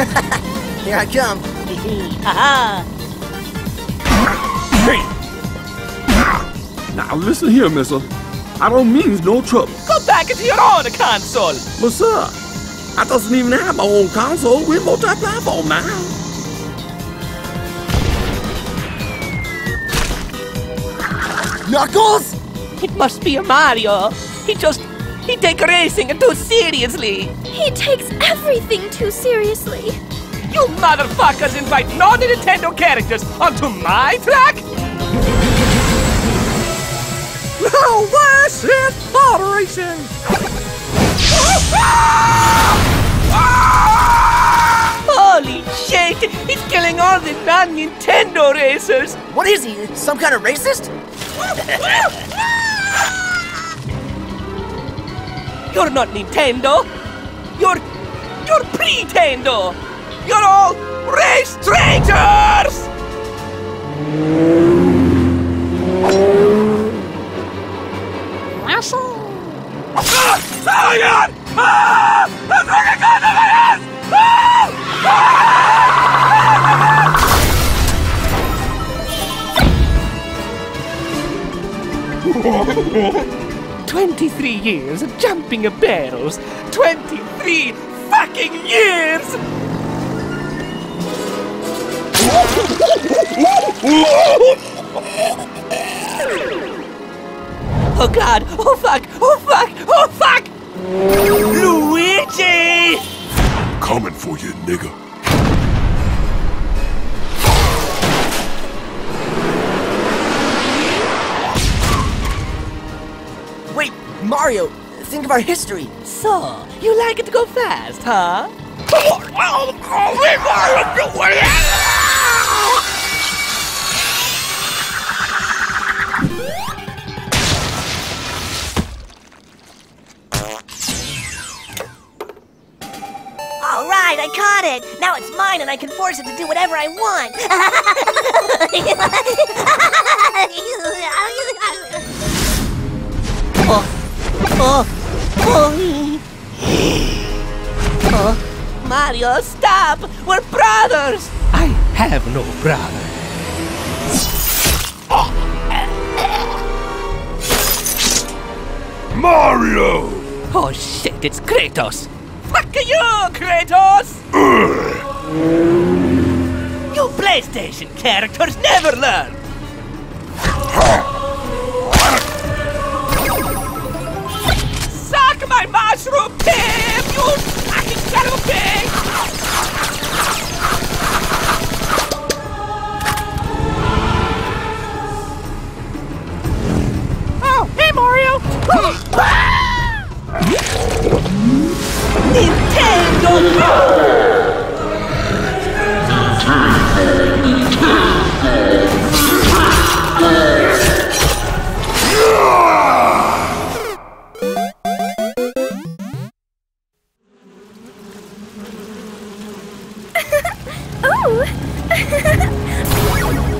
Here I come. Haha! Hey! Now listen here, mister. I don't mean no trouble. Go back into your own console! But sir, I doesn't even have my own console. We're multi-platform now. Knuckles? It must be a Mario. He just. He take racing too seriously. He takes everything too seriously. You motherfuckers invite non-Nintendo characters onto my track? Now this is auto racing. Holy shit! He's killing all the non-Nintendo racers! What is he? Some kind of racist? You're not Nintendo! You're... You're Pretendo! You're all race traitors! Ah! Oh my god! Ah! I'm fucking going to my ass! Ah! Twenty-three years of jumping of barrels. Twenty-three fucking years! Oh god! Oh fuck! Oh fuck! Oh fuck! Luigi! Coming for you, nigga. Mario, think of our history. So, you like it to go fast, huh? All right, I caught it. Now it's mine, and I can force it to do whatever I want. Oh, oh, oh. Mario, stop! We're brothers! I have no brother. Mario! Oh shit, it's Kratos! Fuck you, Kratos! you PlayStation characters never learn! Oh!